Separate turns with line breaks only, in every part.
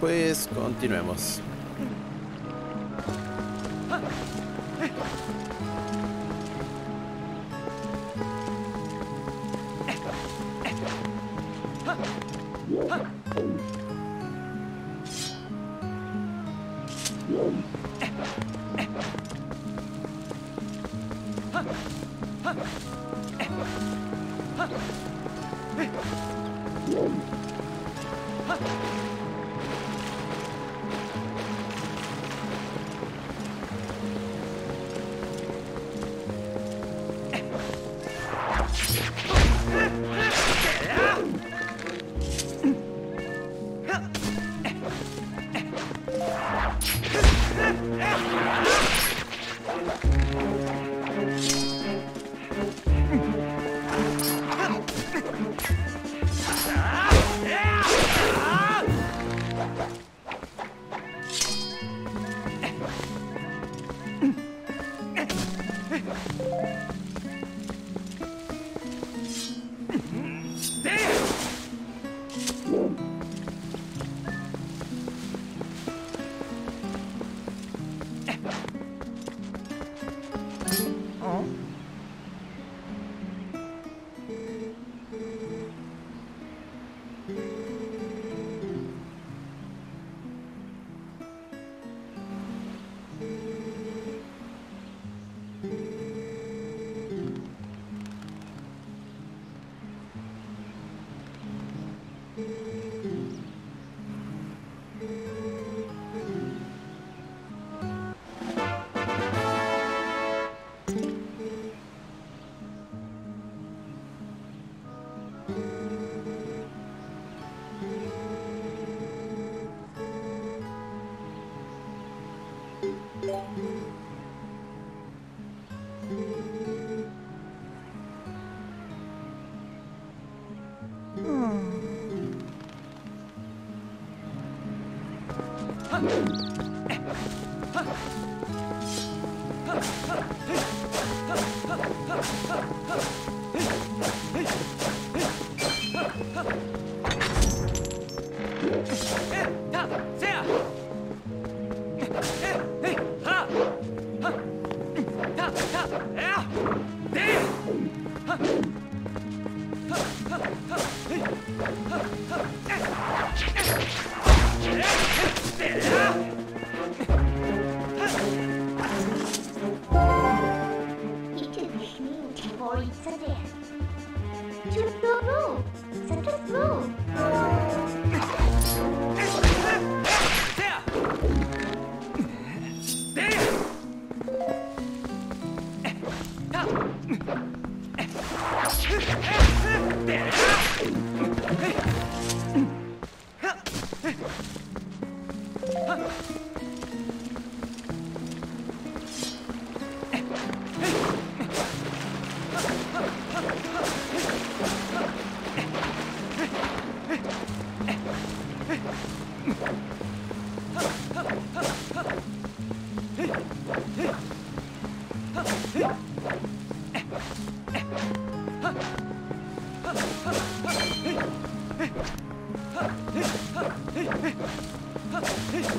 pues continuemos. Thank you. Hey!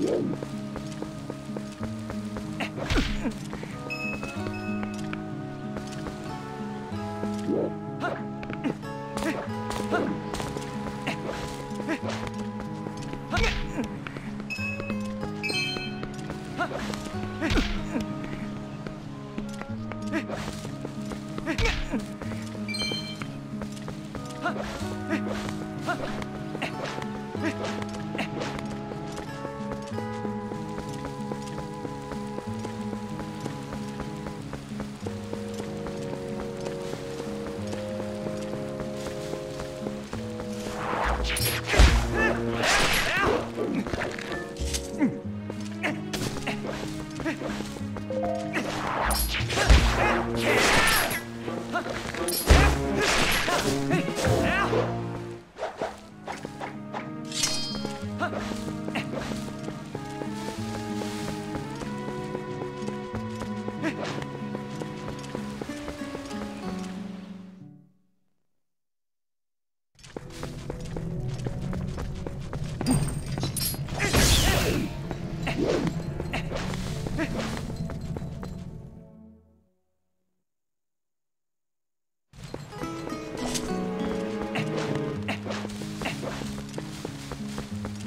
Yeah. えっ Hey!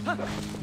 you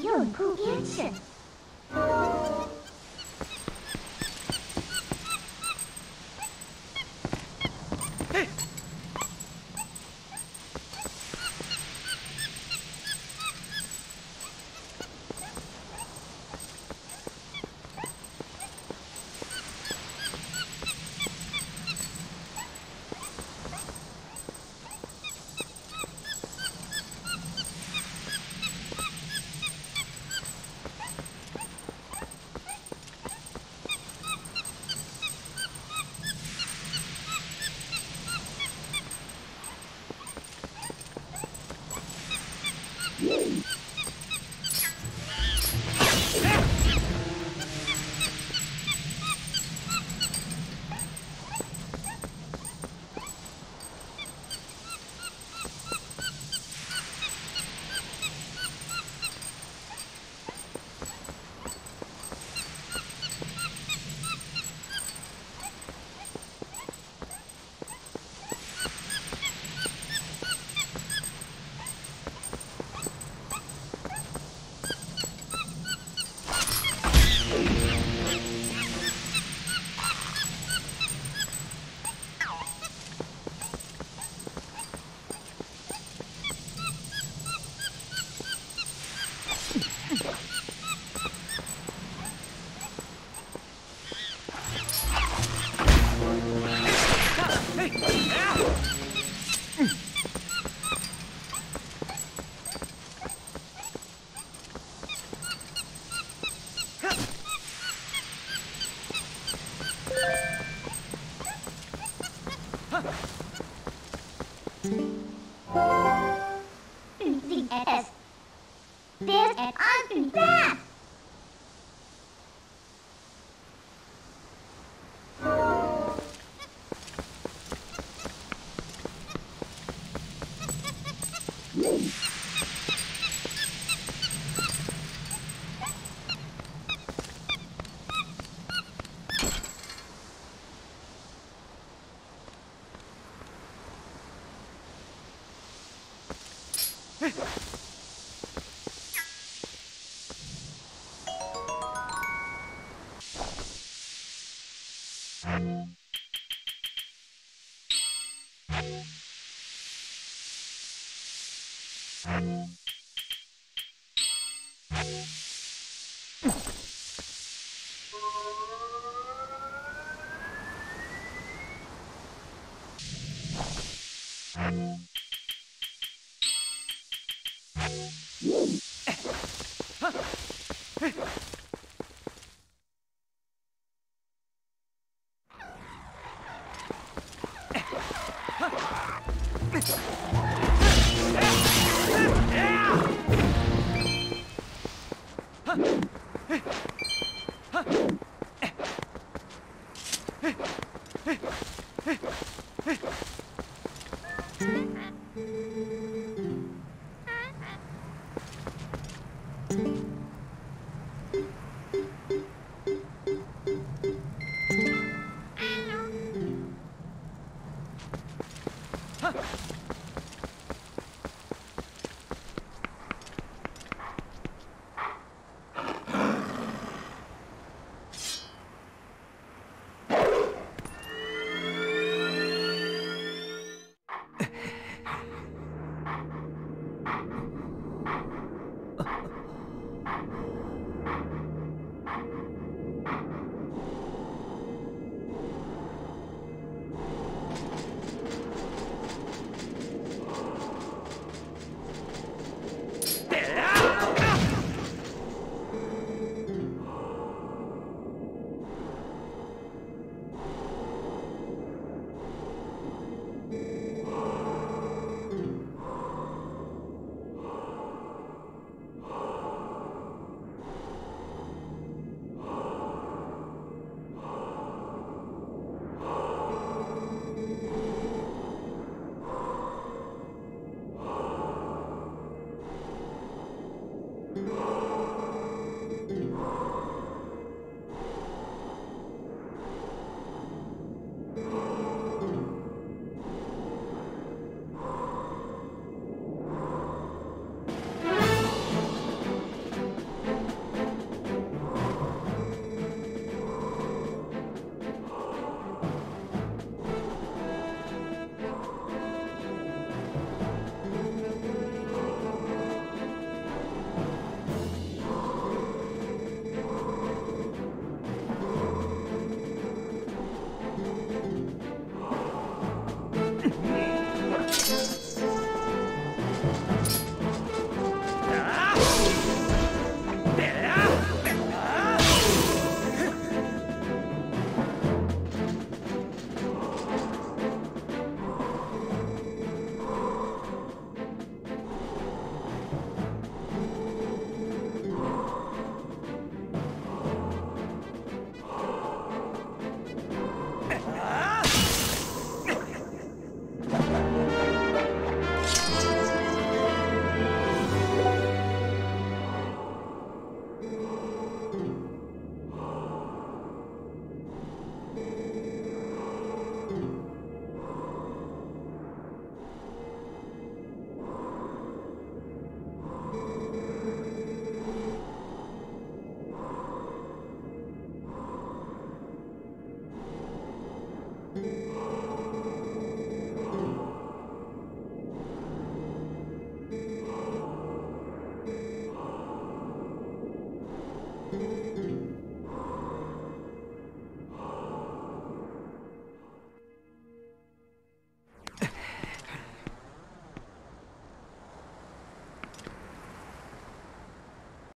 巩固边界。Thank you. Ha ha ha!